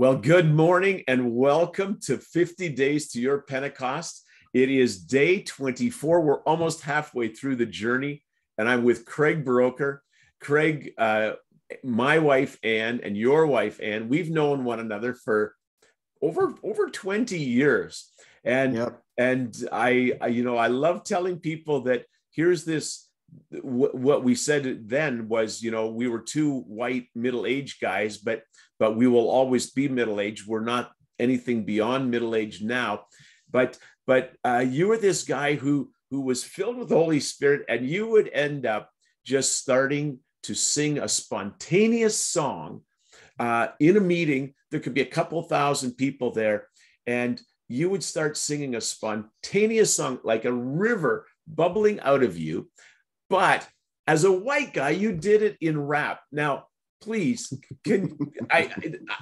Well, good morning and welcome to 50 Days to Your Pentecost. It is day 24. We're almost halfway through the journey, and I'm with Craig Buroker. Craig, uh, my wife Ann, and your wife Anne, we've known one another for over over 20 years. And yep. and I, I, you know, I love telling people that here's this what we said then was you know we were two white middle-aged guys but but we will always be middle-aged. We're not anything beyond middle-aged now. But but uh, you were this guy who who was filled with the holy spirit and you would end up just starting to sing a spontaneous song uh, in a meeting. There could be a couple thousand people there and you would start singing a spontaneous song like a river bubbling out of you but as a white guy, you did it in rap. Now, please, can I,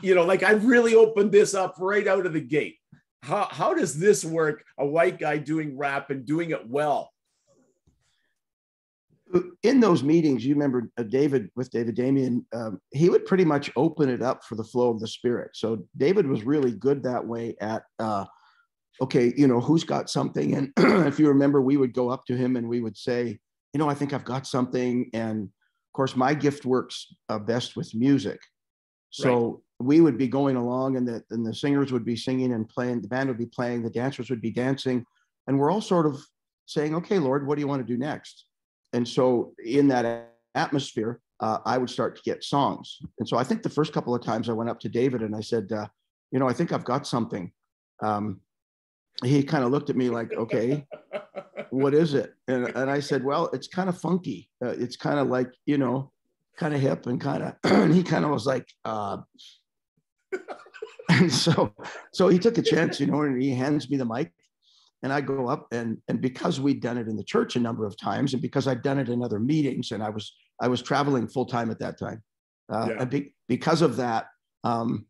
you know, like I've really opened this up right out of the gate. How, how does this work? A white guy doing rap and doing it well. In those meetings, you remember uh, David with David Demian, um, he would pretty much open it up for the flow of the spirit. So David was really good that way at, uh, okay, you know, who's got something? And if you remember, we would go up to him and we would say, you know, I think I've got something. And of course, my gift works uh, best with music. So right. we would be going along, and the, and the singers would be singing and playing, the band would be playing, the dancers would be dancing. And we're all sort of saying, okay, Lord, what do you want to do next? And so in that atmosphere, uh, I would start to get songs. And so I think the first couple of times I went up to David and I said, uh, you know, I think I've got something. Um, he kind of looked at me like, okay, what is it? And, and I said, well, it's kind of funky. Uh, it's kind of like, you know, kind of hip and kind of, and he kind of was like, uh, and so, so he took a chance, you know, and he hands me the mic and I go up and, and because we'd done it in the church a number of times and because I'd done it in other meetings and I was, I was traveling full time at that time. Uh, yeah. be, because of that, um,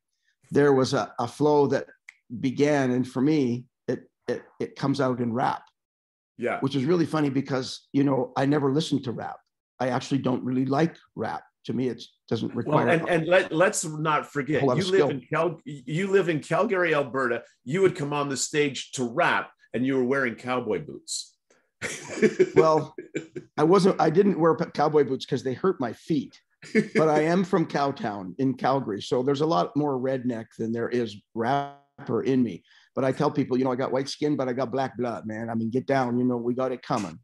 there was a, a flow that began. And for me, it, it, it comes out in rap. Yeah. Which is really funny because, you know, I never listened to rap. I actually don't really like rap. To me, it doesn't require. Well, and, and let, let's not forget, you live in Cal, you live in Calgary, Alberta. You would come on the stage to rap, and you were wearing cowboy boots. well, I wasn't. I didn't wear cowboy boots because they hurt my feet. but I am from Cowtown in Calgary, so there's a lot more redneck than there is rapper in me. But I tell people, you know, I got white skin, but I got black blood, man. I mean, get down, you know, we got it coming.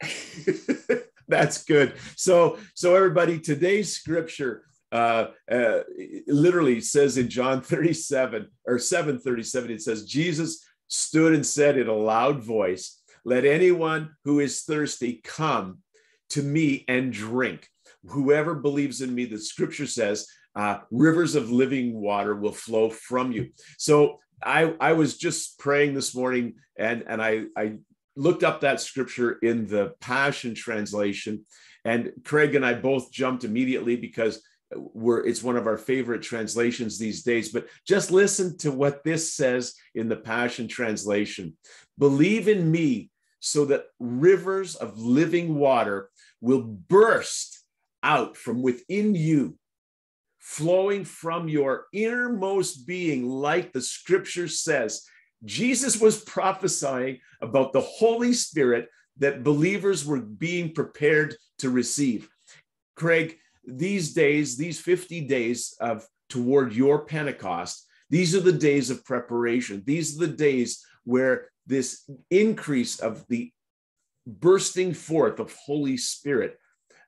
That's good. So, so everybody, today's scripture uh, uh, literally says in John 37 or 737, it says, Jesus stood and said in a loud voice, Let anyone who is thirsty come to me and drink. Whoever believes in me, the scripture says, uh, rivers of living water will flow from you. So I, I was just praying this morning and, and I, I looked up that scripture in the Passion Translation. And Craig and I both jumped immediately because we're, it's one of our favorite translations these days. But just listen to what this says in the Passion Translation Believe in me so that rivers of living water will burst out from within you flowing from your innermost being, like the scripture says. Jesus was prophesying about the Holy Spirit that believers were being prepared to receive. Craig, these days, these 50 days of toward your Pentecost, these are the days of preparation. These are the days where this increase of the bursting forth of Holy Spirit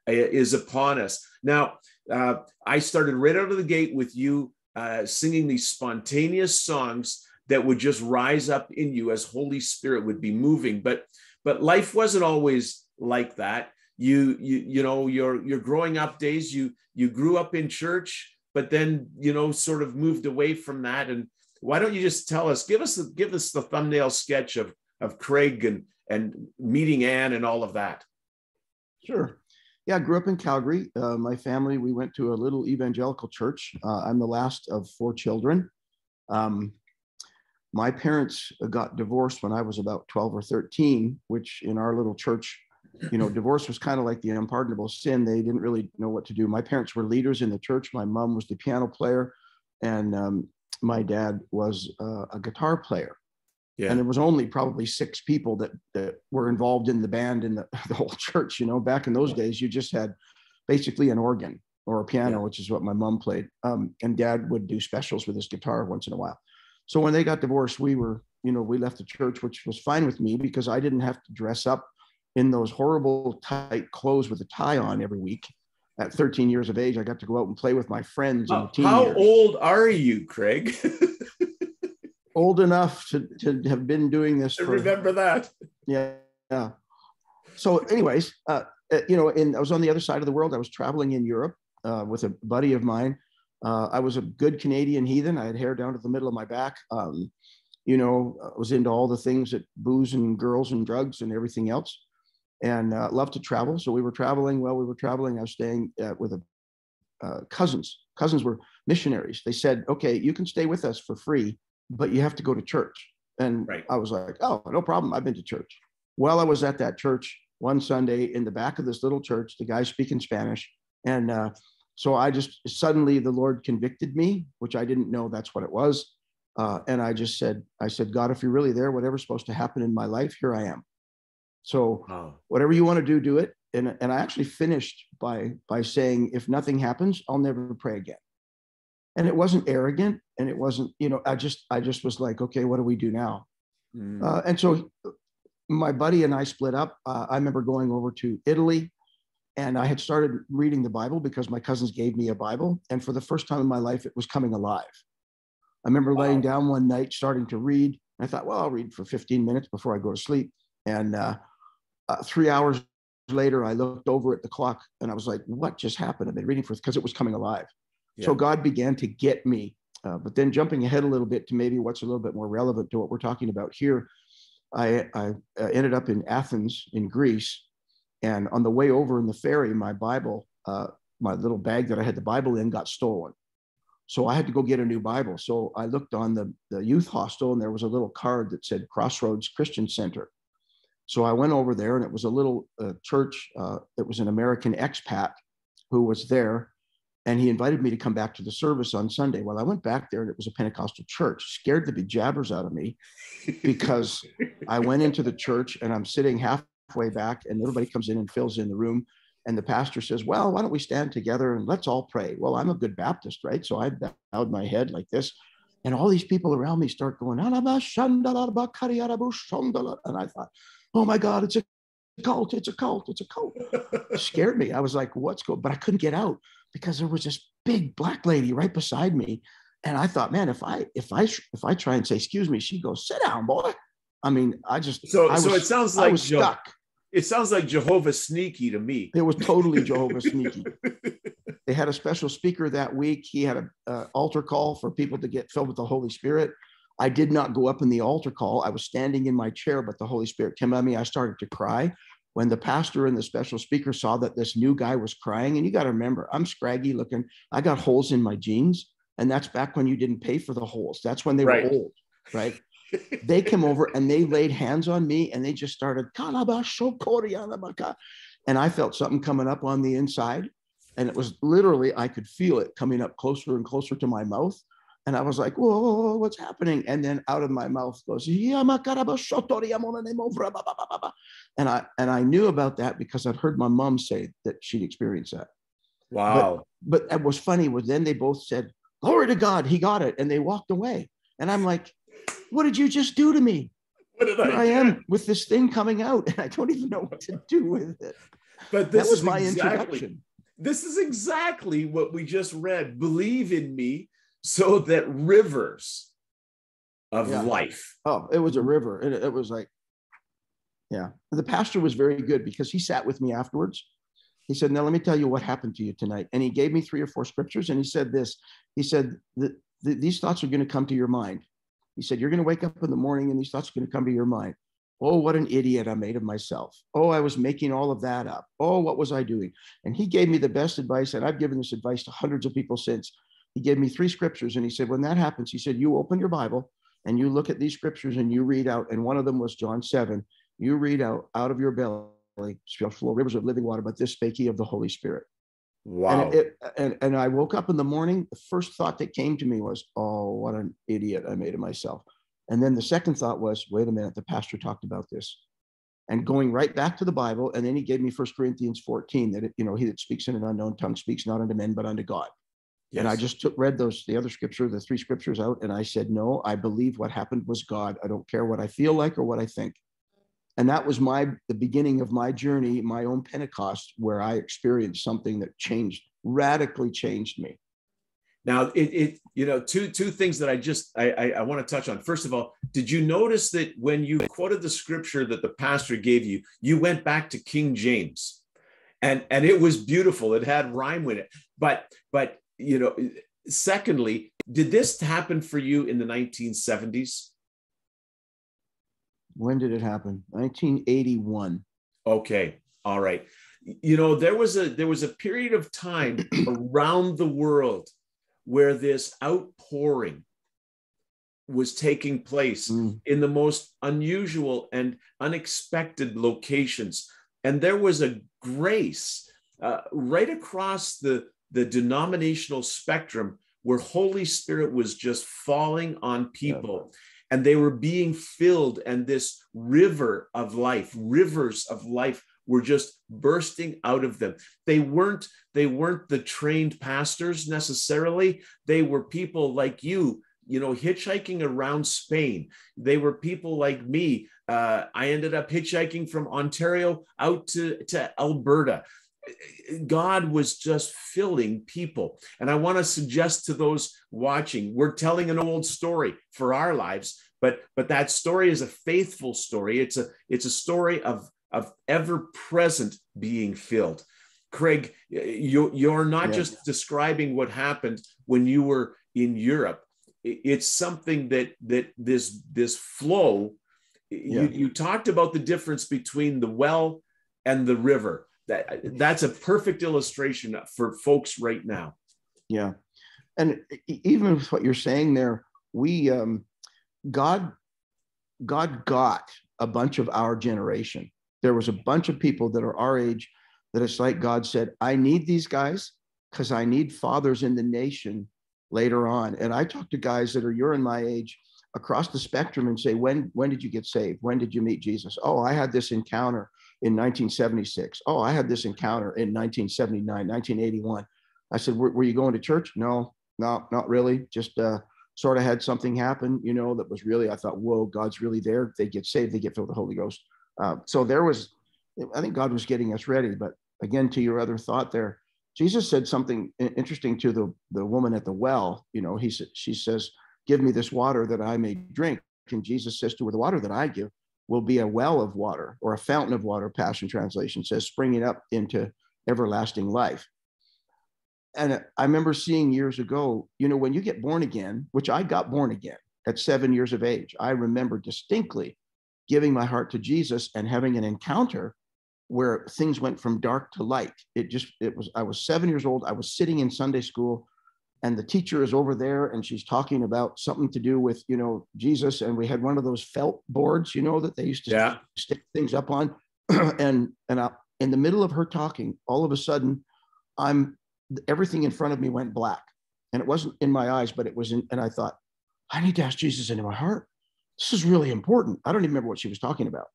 uh, is upon us. Now, uh, I started right out of the gate with you uh, singing these spontaneous songs that would just rise up in you as Holy Spirit would be moving. But but life wasn't always like that. You you you know your your growing up days. You you grew up in church, but then you know sort of moved away from that. And why don't you just tell us? Give us give us the thumbnail sketch of of Craig and and meeting Anne and all of that. Sure yeah, I grew up in Calgary. Uh, my family, we went to a little evangelical church. Uh, I'm the last of four children. Um, my parents got divorced when I was about 12 or 13, which in our little church, you know, divorce was kind of like the unpardonable sin. They didn't really know what to do. My parents were leaders in the church. My mom was the piano player. And um, my dad was uh, a guitar player. Yeah. And there was only probably six people that, that were involved in the band in the, the whole church. You know, back in those days, you just had basically an organ or a piano, Yeah. which is what my mom played. Um, and dad would do specials with his guitar once in a while. So when they got divorced, we were, you know, we left the church, which was fine with me because I didn't have to dress up in those horrible tight clothes with a tie on every week. At 13 years of age, I got to go out and play with my friends in How, teen how years. old are you, Craig? Old enough to, to have been doing this for remember that. yeah yeah. So anyways uh, uh, you know and i was on the other side of the world. I was traveling in europe uh, with a buddy of mine. Uh, i was a good canadian heathen. I had hair down to the middle of my back. Um, you know i was into all the things that booze and girls and drugs and everything else and uh, loved to travel. So we were traveling. While we were traveling i was staying uh, with a uh, cousins. Cousins were missionaries. They said okay you can stay with us for free but you have to go to church and Right. I was like, oh, no problem. I've been to church. Well, I was at that church one Sunday in the back of this little church, the guy speaking Spanish. And uh, so I just suddenly the Lord convicted me, which I didn't know that's what it was. Uh, and I just said, I said, God, if you're really there, whatever's supposed to happen in my life, here I am. So Oh, whatever you want to do, do it. And, and I actually finished by by saying, if nothing happens, I'll never pray again. And it wasn't arrogant, and it wasn't, you know, I just I just was like, okay, what do we do now? mm, Uh, and so my buddy and I split up. Uh, I remember going over to Italy and I had started reading the Bible because my cousins gave me a Bible. And for the first time in my life, it was coming alive. I remember laying down one night, starting to read. I thought, well, I'll read for 15 minutes before I go to sleep. And uh, uh, three hours later, I looked over at the clock and I was like, what just happened? I've been reading for because it was coming alive. So God began to get me. Uh, but then jumping ahead a little bit to maybe what's a little bit more relevant to what we're talking about here, I, I uh, ended up in Athens in Greece. And on the way over in the ferry, my Bible, uh, my little bag that I had the Bible in got stolen. So I had to go get a new Bible. So I looked on the, the youth hostel and there was a little card that said Crossroads Christian Center. So I went over there and it was a little uh, church. Uh, it was an American expat who was there and he invited me to come back to the service on Sunday. Well, I went back there and it was a Pentecostal church, scared the bejabbers out of me because I went into the church and I'm sitting halfway back and everybody comes in and fills in the room. And the pastor says, Well, why don't we stand together and let's all pray? Well, I'm a good Baptist, right? So I bowed my head like this. And all these people around me start going, and I thought, Oh my God, it's a cult, it's a cult, it's a cult. It scared me. I was like, What's going But I couldn't get out because there was this big black lady right beside me. And I thought, man, if I if I if I try and say, excuse me, she goes, sit down, boy. I mean, I just so I so was- it sounds I like was Je- stuck. it sounds like Jehovah sneaky to me. It was totally Jehovah sneaky. They had a special speaker that week. He had an uh, altar call for people to get filled with the Holy Spirit. I did not go up in the altar call. I was standing in my chair, but the Holy Spirit came on me. I started to cry. When the pastor and the special speaker saw that this new guy was crying, and you got to remember, I'm scraggy looking. I got holes in my jeans, and that's back when you didn't pay for the holes. That's when they Right. were old, right? they came over and they laid hands on me and they just started and I felt something coming up on the inside. And it was literally, I could feel it coming up closer and closer to my mouth. And I was like, whoa, what's happening? And then out of my mouth goes, and I and I knew about that because I'd heard my mom say that she'd experienced that. wow. But it was funny was then they both said, Glory to God, he got it. And they walked away. And I'm like, what did you just do to me? What did I, I am with this thing coming out, and I don't even know what to do with it. But That was is my exactly, introduction. This is exactly what we just read. Believe in me so that rivers of Yeah. life. Oh, it was a mm-hmm. river. It, it was like, yeah. The pastor was very good because he sat with me afterwards. He said, Now let me tell you what happened to you tonight. And he gave me three or four scriptures and he said this. He said, that th- These thoughts are going to come to your mind. He said, You're going to wake up in the morning and these thoughts are going to come to your mind. Oh, what an idiot I made of myself. Oh, I was making all of that up. Oh, what was I doing? And he gave me the best advice. And I've given this advice to hundreds of people since. He gave me three scriptures and he said, When that happens, he said, You open your Bible and you look at these scriptures and you read out, and one of them was John 7. You read out, out of your belly shall flow rivers of living water, but this spake he of the Holy Spirit. Wow. And, it, and, and I woke up in the morning. The first thought that came to me was, oh, what an idiot I made of myself. And then the second thought was, wait a minute, the pastor talked about this. And going right back to the Bible. And then he gave me First Corinthians 14 that, it, you know, he that speaks in an unknown tongue speaks not unto men, but unto God. Yes. And I just took, read those, the other scripture, the three scriptures out. And I said, no, I believe what happened was God. I don't care what I feel like or what I think. And that was my, the beginning of my journey, my own Pentecost, where I experienced something that changed, radically changed me. Now, it, it you know two two things that I just I, I, I want to touch on. First of all, did you notice that when you quoted the scripture that the pastor gave you, you went back to King James, and and it was beautiful. It had rhyme with it. But but you know, secondly, did this happen for you in the 1970s? When did it happen? 1981. Okay, all right. You know, there was a there was a period of time around the world where this outpouring was taking place mm. in the most unusual and unexpected locations. And there was a grace uh, right across the, the denominational spectrum where Holy Spirit was just falling on people. Yeah. And they were being filled, and this river of life, rivers of life were just bursting out of them they weren't they weren't the trained pastors necessarily they were people like you you know hitchhiking around spain they were people like me uh, i ended up hitchhiking from ontario out to, to alberta God was just filling people. And I want to suggest to those watching, we're telling an old story for our lives, but but that story is a faithful story. It's a it's a story of of ever present being filled. Craig, you, you're not yeah. just describing what happened when you were in Europe. It's something that that this this flow. Yeah. You, you talked about the difference between the well and the river. That that's a perfect illustration for folks right now. Yeah, and even with what you're saying there, we um, God God got a bunch of our generation there was a bunch of people that are our age that it's like God said, I need these guys because I need fathers in the nation later on. And I talk to guys that are you're in my age across the spectrum and say, when when did you get saved? When did you meet Jesus? Oh, I had this encounter in 1976. Oh, I had this encounter in 1979, 1981. I said, were, were you going to church? No, no, not really. Just uh, sort of had something happen, you know, that was really, I thought, whoa, God's really there. They get saved, they get filled with the Holy Ghost. Uh, so there was, I think God was getting us ready. But again, to your other thought there, Jesus said something interesting to the, the woman at the well. You know, he said, she says, give me this water that I may drink. And Jesus says to her, the water that I give will be a well of water or a fountain of water, Passion Translation says, springing up into everlasting life. And I remember seeing years ago, you know, when you get born again, which I got born again at seven years of age, I remember distinctly giving my heart to Jesus and having an encounter where things went from dark to light. It just, it was, I was seven years old. I was sitting in Sunday school and the teacher is over there and she's talking about something to do with, you know, Jesus. And we had one of those felt boards, you know, that they used to yeah. stick things up on. and, and I, in the middle of her talking, all of a sudden I'm, everything in front of me went black and it wasn't in my eyes, but it was in, and I thought, I need to ask Jesus into my heart this is really important. I don't even remember what she was talking about.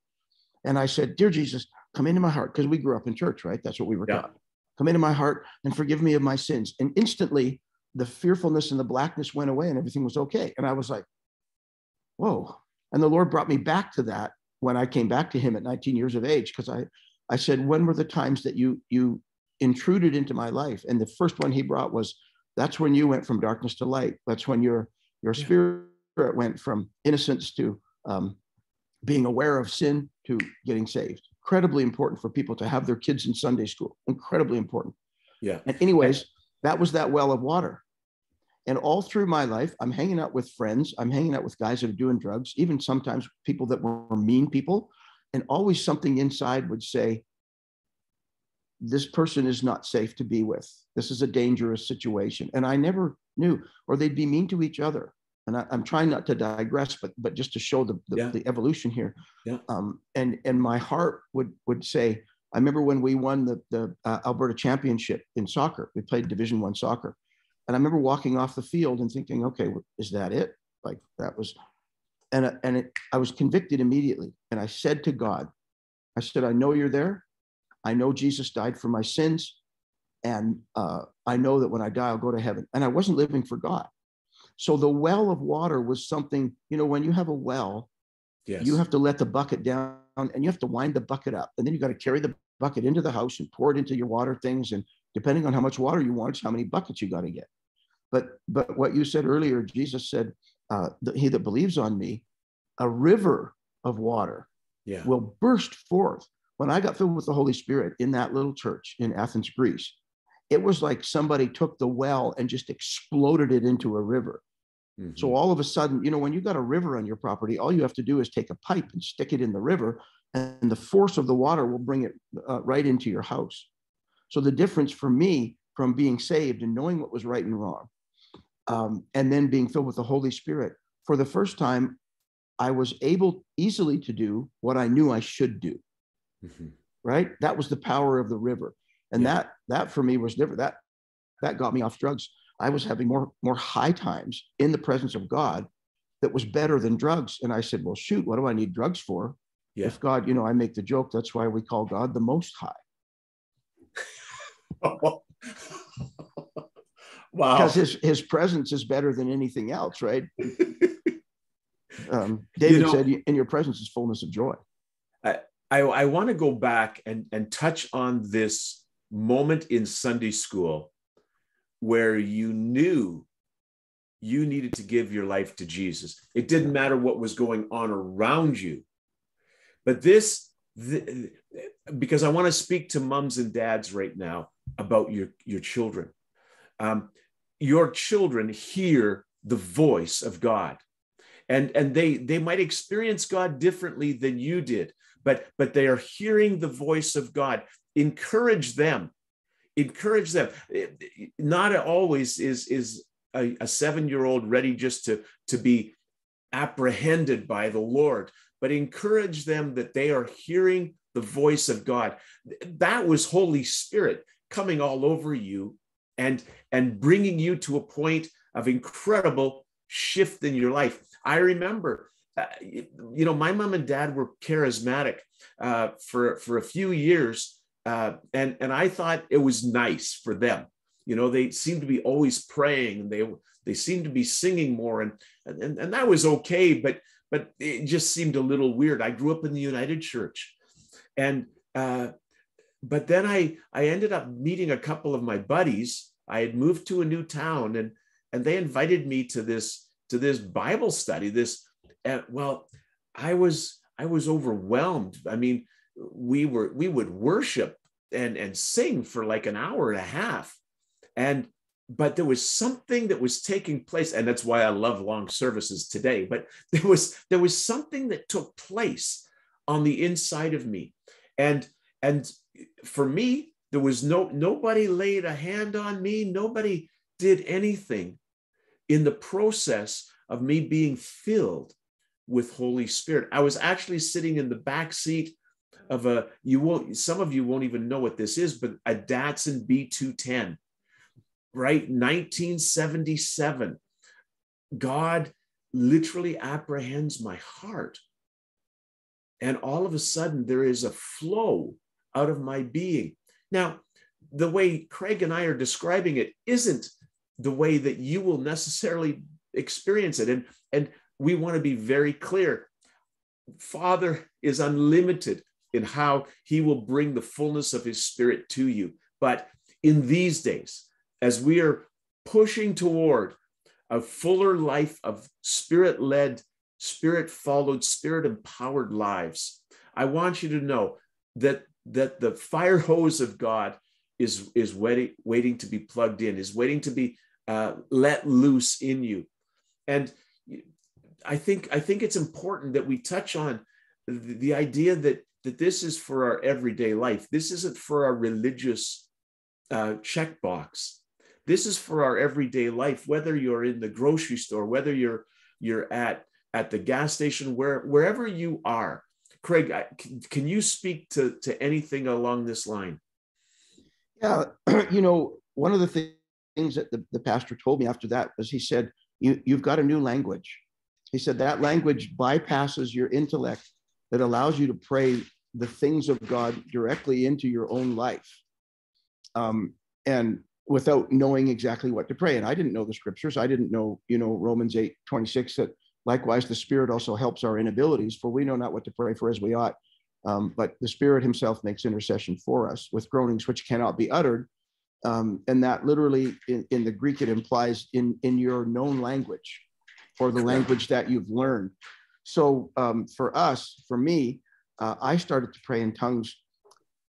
And I said, Dear Jesus, come into my heart, because we grew up in church, right? That's what we were yeah. taught. Come into my heart and forgive me of my sins. And instantly, the fearfulness and the blackness went away and everything was okay. And I was like, whoa. And the Lord brought me back to that when I came back to him at 19 years of age, because I, I said, when were the times that you you intruded into my life? And the first one he brought was, that's when you went from darkness to light. That's when your your yeah. spirit went from innocence to um, being aware of sin to getting saved. Incredibly important for people to have their kids in Sunday school. Incredibly important. Yeah. And anyways, that was that well of water. And all through my life, I'm hanging out with friends. I'm hanging out with guys that are doing drugs, even sometimes people that were mean people. And always something inside would say, this person is not safe to be with. This is a dangerous situation. And I never knew, or they'd be mean to each other and I, am trying not to digress, but but just to show the the, yeah. the evolution here. Yeah. Um, and and my heart would would say, I remember when we won the, the uh, Alberta Championship in soccer. We played Division One soccer, and I remember walking off the field and thinking, "Okay, is that it?" Like that was, and and it, I was convicted immediately. And I said to God, "I said, I know you're there. I know Jesus died for my sins, and uh, I know that when I die, I'll go to heaven." And I wasn't living for God. So the well of water was something, you know, when you have a well, yes. you have to let the bucket down and you have to wind the bucket up. And then you got to carry the bucket into the house and pour it into your water things. And depending on how much water you want, it's how many buckets you got to get. But but what you said earlier, Jesus said, uh, "He that believes on me, a river of water yeah. will burst forth." When I got filled with the Holy Spirit in that little church in Athens, Greece, it was like somebody took the well and just exploded it into a river. Mm-hmm. So all of a sudden, you know, when you got a river on your property, all you have to do is take a pipe and stick it in the river, and the force of the water will bring it uh, right into your house. So the difference for me from being saved and knowing what was right and wrong, um, and then being filled with the Holy Spirit, for the first time, I was able easily to do what I knew I should do. Mm-hmm. Right? That was the power of the river and yeah. that that for me was different that that got me off drugs i was having more more high times in the presence of god that was better than drugs. And i said well shoot what do i need drugs for? Yeah. if god you know i make the joke that's why we call god the most high. Wow. Because his his presence is better than anything else right? Um, david you know, said in your presence is fullness of joy. I i, I want to go back and and touch on this moment in Sunday school where you knew you needed to give your life to Jesus. It didn't matter what was going on around you. But this, the, because I want to speak to moms and dads right now about your, your children. Um, your children hear the voice of God. And, and they, they might experience God differently than you did, but, but they are hearing the voice of God encourage them encourage them not always is is a, a seven year old ready just to to be apprehended by the lord but encourage them that they are hearing the voice of god that was holy spirit coming all over you and and bringing you to a point of incredible shift in your life i remember uh, you know my mom and dad were charismatic uh, for for a few years uh, and and I thought it was nice for them. You know, they seemed to be always praying, and they they seemed to be singing more, and and and that was okay. But but it just seemed a little weird. I grew up in the United Church, and uh, but then I I ended up meeting a couple of my buddies. I had moved to a new town, and and they invited me to this to this Bible study. This, and well, I was I was overwhelmed. I mean, we were we would worship and and sing for like an hour and a half and but there was something that was taking place and that's why i love long services today but there was there was something that took place on the inside of me. And and for me there was no nobody laid a hand on me nobody did anything in the process of me being filled with holy spirit. I was actually sitting in the back seat of a you won't some of you won't even know what this is but a datsun b210 right? 1977 god literally apprehends my heart. And all of a sudden there is a flow out of my being. Now the way craig and i are describing it isn't the way that you will necessarily experience it. And and we want to be very clear. Father is unlimited in how he will bring the fullness of his spirit to you. But in these days, as we are pushing toward a fuller life of spirit led, spirit followed, spirit empowered lives, I want you to know that, that the fire hose of God is, is waiting, waiting to be plugged in, is waiting to be uh, let loose in you. And I think, I think it's important that we touch on the, the idea that that this is for our everyday life. This isn't for our religious uh, checkbox. This is for our everyday life, whether you're in the grocery store, whether you're you're at at the gas station, where wherever you are, Craig, can, can you speak to, to anything along this line? Yeah, you know, one of the things that the, the pastor told me after that was he said, you, You've got a new language. He said that language bypasses your intellect that allows you to pray the things of God directly into your own life. Um, and without knowing exactly what to pray. And I didn't know the scriptures. I didn't know, you know, Romans 8 26, that likewise the Spirit also helps our inabilities, for we know not what to pray for as we ought. Um, but the Spirit Himself makes intercession for us with groanings which cannot be uttered. Um, and that literally in, in the Greek, it implies in, in your known language or the language that you've learned. So um, for us, for me, uh, I started to pray in tongues.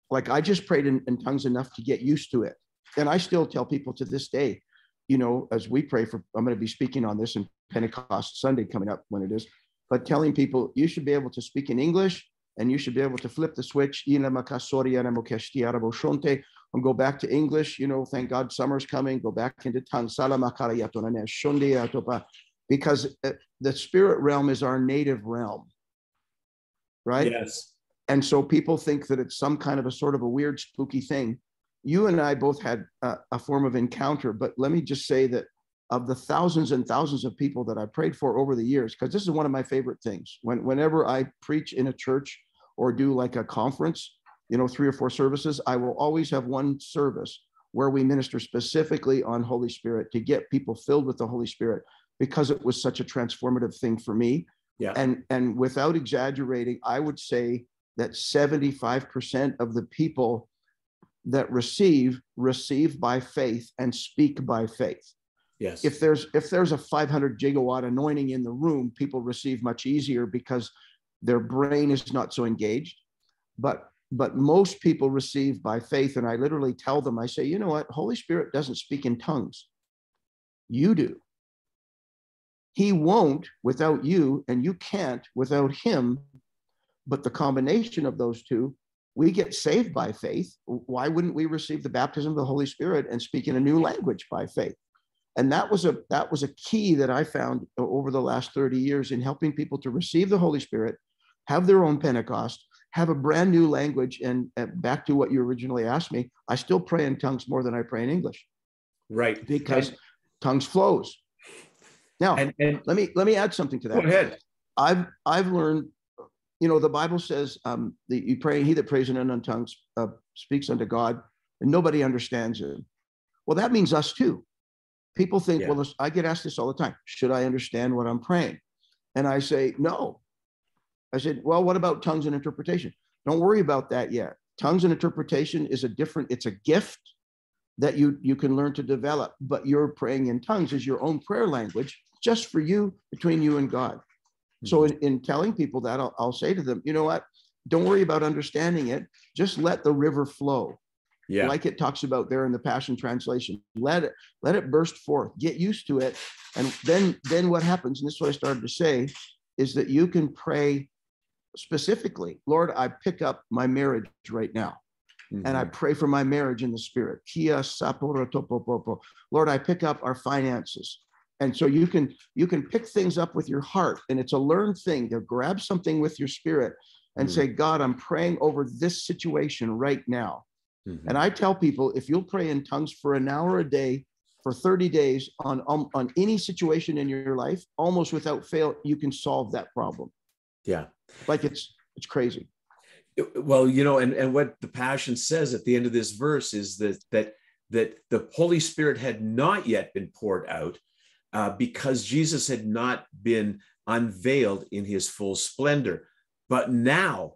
Like I just prayed in, in tongues enough to get used to it and I still tell people to this day, you know, as we pray for, I'm going to be speaking on this in Pentecost Sunday coming up when it is, but telling people you should be able to speak in English and you should be able to flip the switch and go back to English. You know, thank God summer's coming, go back into tongues. Because uh, the spirit realm is our native realm, right? Yes. And so people think that it's some kind of a sort of a weird, spooky thing you and I both had a, a, form of encounter, but let me just say that of the thousands and thousands of people that I prayed for over the years, because this is one of my favorite things. When whenever I preach in a church or do like a conference, you know, three or four services, I will always have one service where we minister specifically on Holy Spirit to get people filled with the Holy Spirit because it was such a transformative thing for me. Yeah. And and without exaggerating, I would say that 75% of the people that receive receive by faith and speak by faith. Yes. If there's if there's a 500 gigawatt anointing in the room people receive much easier because their brain is not so engaged. But but most people receive by faith and i literally tell them i say you know what? Holy spirit doesn't speak in tongues. You do. He won't without you and you can't without him. But the combination of those two we get saved by faith. Why wouldn't we receive the baptism of the Holy Spirit and speak in a new language by faith? And that was a that was a key that I found over the last 30 years in helping people to receive the Holy Spirit, have their own Pentecost, have a brand new language. And back to what you originally asked me, I still pray in tongues more than I pray in English. Right. Because and, tongues flows. Now, and, and, let me let me add something to that. Go ahead. I've I've learned you know, the Bible says um, that you pray, he that prays in unknown tongues uh, speaks unto God, and nobody understands him. Well, that means us too. People think, yeah. well, I get asked this all the time should I understand what I'm praying? And I say, no. I said, well, what about tongues and interpretation? Don't worry about that yet. Tongues and interpretation is a different, it's a gift that you you can learn to develop but your praying in tongues is your own prayer language just for you between you and god so mm-hmm. in, in telling people that, I'll, I'll say to them, you know what? Don't worry about understanding it. Just let the river flow. Yeah. Like it talks about there in the Passion Translation. Let it, let it burst forth. Get used to it. And then, then what happens, and this is what I started to say, is that you can pray specifically, Lord, I pick up my marriage right now. Mm-hmm. And I mm-hmm. pray for my marriage in the spirit. Kia Lord, I pick up our finances and so you can you can pick things up with your heart and it's a learned thing to grab something with your spirit and mm-hmm. say god i'm praying over this situation right now mm-hmm. and i tell people if you'll pray in tongues for an hour a day for 30 days on, on on any situation in your life almost without fail you can solve that problem yeah like it's it's crazy well you know and and what the passion says at the end of this verse is that that that the holy spirit had not yet been poured out uh, because Jesus had not been unveiled in his full splendor. But now,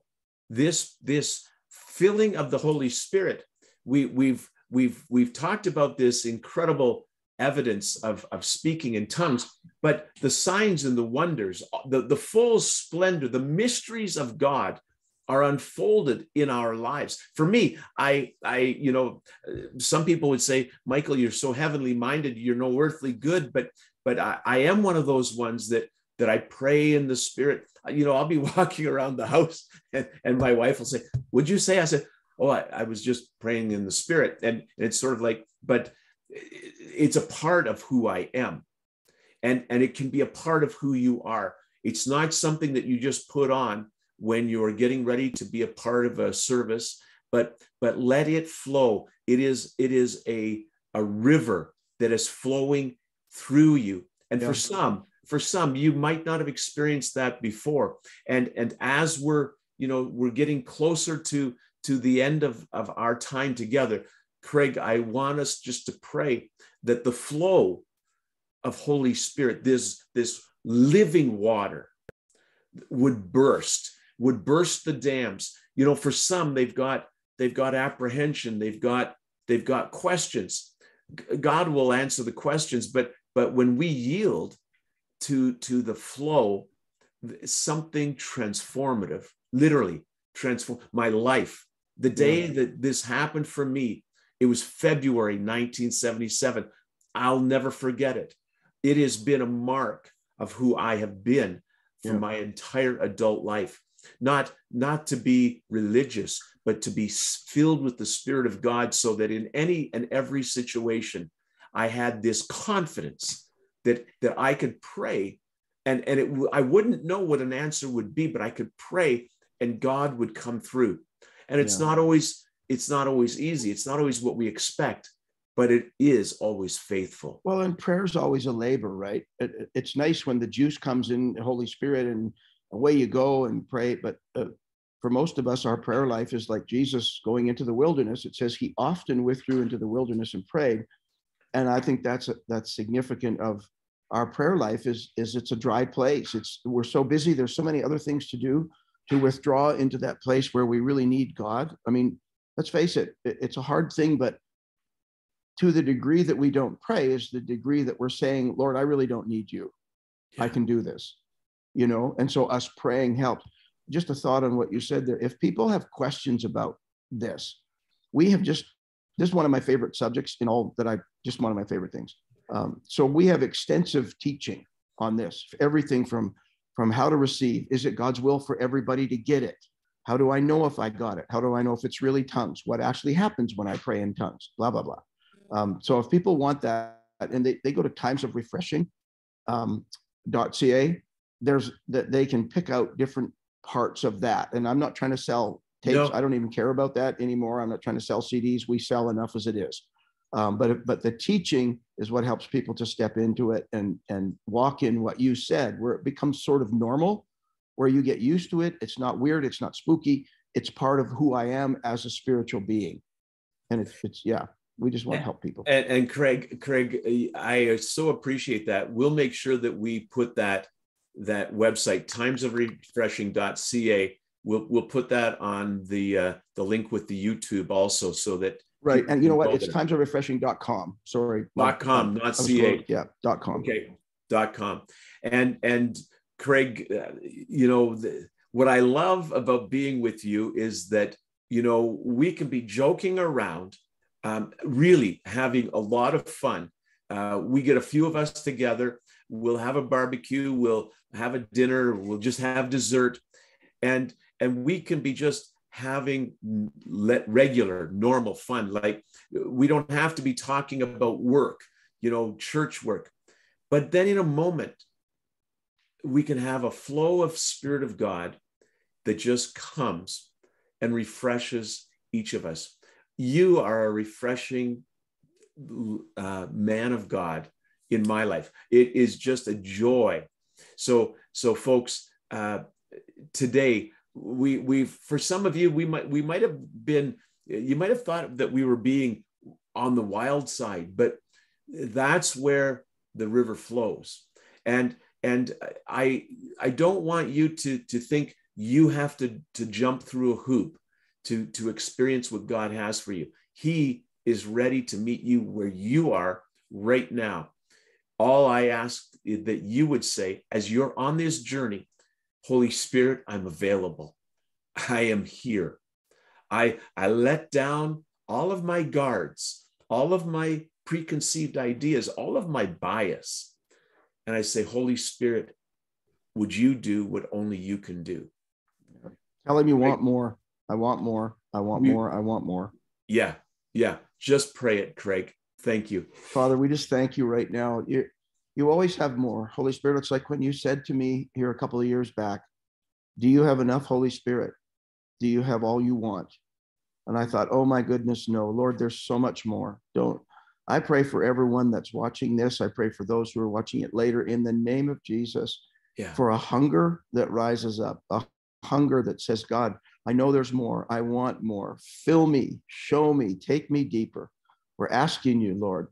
this, this filling of the Holy Spirit, we, we've, we've, we've talked about this incredible evidence of, of speaking in tongues, but the signs and the wonders, the, the full splendor, the mysteries of God are unfolded in our lives. For me i i you know some people would say michael you're so heavenly minded you're no earthly good but but I, I am one of those ones that that i pray in the spirit. You know i'll be walking around the house and, and my wife will say would you say? I said oh I, I was just praying in the spirit. And, and it's sort of like but it's a part of who i am. And and it can be a part of who you are. It's not something that you just put on when you're getting ready to be a part of a service, but but let it flow. It is it is a a river that is flowing through you. And yeah. for some, for some, you might not have experienced that before. And and as we're you know we're getting closer to to the end of of our time together, Craig, I want us just to pray that the flow of Holy Spirit, this this living water, would burst, would burst the dams. You know, for some, they've got they've got apprehension, they've got they've got questions. God will answer the questions, but but when we yield to to the flow, something transformative, literally transform my life. The day yeah. that this happened for me, it was February 1977. I'll never forget it. It has been a mark of who I have been for yeah. my entire adult life. Not not to be religious, but to be filled with the Spirit of God so that in any and every situation, I had this confidence that, that I could pray and, and it, I wouldn't know what an answer would be, but I could pray and God would come through. And it's yeah. not always, it's not always easy. It's not always what we expect, but it is always faithful. Well, and prayer is always a labor, right? It, it's nice when the juice comes in, the Holy Spirit, and away you go and pray. But uh, for most of us, our prayer life is like Jesus going into the wilderness. It says he often withdrew into the wilderness and prayed. And I think that's a, that's significant of our prayer life is is it's a dry place. It's we're so busy. There's so many other things to do to withdraw into that place where we really need God. I mean, let's face it, it's a hard thing, but to the degree that we don't pray is the degree that we're saying, Lord, I really don't need you. Yeah. I can do this. You know, and so us praying helps just a thought on what you said there. If people have questions about this, we have just this is one of my favorite subjects in all that I just one of my favorite things. Um, so we have extensive teaching on this, everything from from how to receive. Is it God's will for everybody to get it? How do I know if I got it? How do I know if it's really tongues? What actually happens when I pray in tongues? Blah blah blah. Um, so if people want that, and they, they go to times of refreshing um, .ca, there's that they can pick out different parts of that. And I'm not trying to sell tapes. No. I don't even care about that anymore. I'm not trying to sell CDs. We sell enough as it is. Um, but but the teaching is what helps people to step into it and and walk in what you said, where it becomes sort of normal, where you get used to it. It's not weird. It's not spooky. It's part of who I am as a spiritual being, and it's it's yeah. We just want to help people. And, and Craig, Craig, I so appreciate that. We'll make sure that we put that that website, timesofrefreshing.ca. We'll, we'll put that on the uh, the link with the YouTube also so that right and you know what? it's timesofrefreshing.com sorry. Dot com not ca yeah dot com. Okay dot com. And and craig uh, you know the, what i love about being with you is that you know we can be joking around um, really having a lot of fun. Uh, we get a few of us together. We'll have a barbecue. We'll have a dinner we'll just have dessert and and we can be just having let regular normal fun like we don't have to be talking about work you know church work but then in a moment we can have a flow of spirit of god that just comes and refreshes each of us you are a refreshing uh, man of god in my life. It is just a joy. So, so folks, uh, today we we for some of you we might we might have been you might have thought that we were being on the wild side, but that's where the river flows. And and I I don't want you to to think you have to to jump through a hoop to to experience what God has for you. He is ready to meet you where you are right now. All I ask that you would say as you're on this journey, Holy Spirit, I'm available. I am here. I, I let down all of my guards, all of my preconceived ideas, all of my bias. And I say, Holy Spirit, would you do what only you can do? Tell him you want more. I want more. I want more. I want more. Yeah. Yeah. Just pray it, Craig. Thank you. Father, we just thank you right now. You, you always have more. Holy Spirit, it's like when you said to me here a couple of years back, Do you have enough Holy Spirit? Do you have all you want? And I thought, oh my goodness, no, Lord, there's so much more. Don't. I pray for everyone that's watching this. I pray for those who are watching it later in the name of Jesus yeah. for a hunger that rises up, a hunger that says, God, I know there's more. I want more. Fill me, show me, take me deeper. We're asking you, Lord,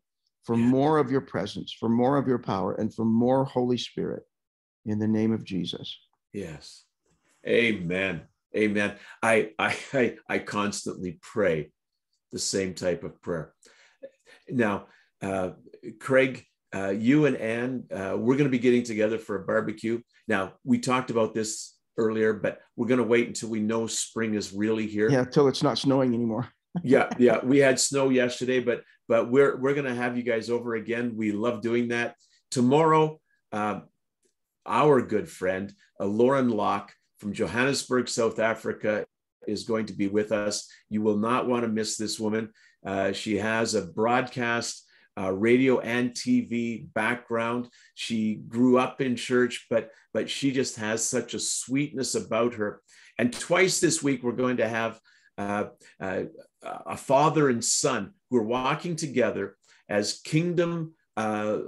for yeah. more of your presence, for more of your power, and for more Holy Spirit in the name of Jesus. Yes. Amen. Amen. I, I, I constantly pray the same type of prayer. Now, uh, Craig, uh, you and Anne, uh, we're going to be getting together for a barbecue. Now, we talked about this earlier, but we're going to wait until we know spring is really here. Yeah, until it's not snowing anymore. Yeah, yeah. We had snow yesterday, but but we're we're going to have you guys over again. We love doing that. Tomorrow, uh, our good friend uh, Lauren Locke from Johannesburg, South Africa, is going to be with us. You will not want to miss this woman. Uh, she has a broadcast, uh, radio, and TV background. She grew up in church, but but she just has such a sweetness about her. And twice this week, we're going to have uh, uh a father and son who are walking together as kingdom uh,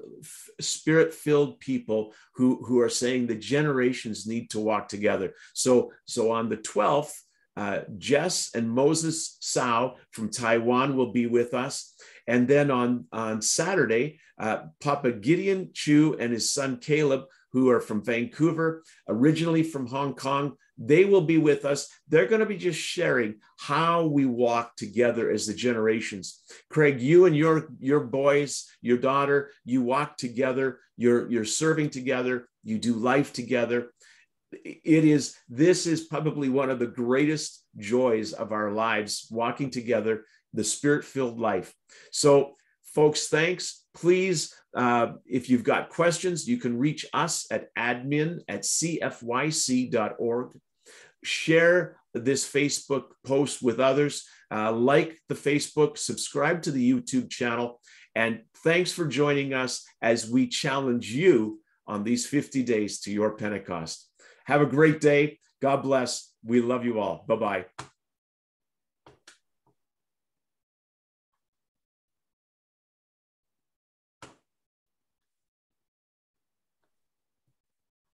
spirit filled people who, who are saying the generations need to walk together. So, so on the 12th, uh, Jess and Moses Sao from Taiwan will be with us. And then on, on Saturday, uh, Papa Gideon Chu and his son Caleb, who are from Vancouver, originally from Hong Kong, they will be with us. They're going to be just sharing how we walk together as the generations. Craig, you and your your boys, your daughter, you walk together. You're you're serving together. You do life together. It is this is probably one of the greatest joys of our lives, walking together, the spirit-filled life. So, folks, thanks. Please uh, if you've got questions, you can reach us at admin at cfyc.org share this Facebook post with others, uh, like the Facebook, subscribe to the YouTube channel, and thanks for joining us as we challenge you on these 50 days to your Pentecost. Have a great day. God bless. We love you all. Bye bye.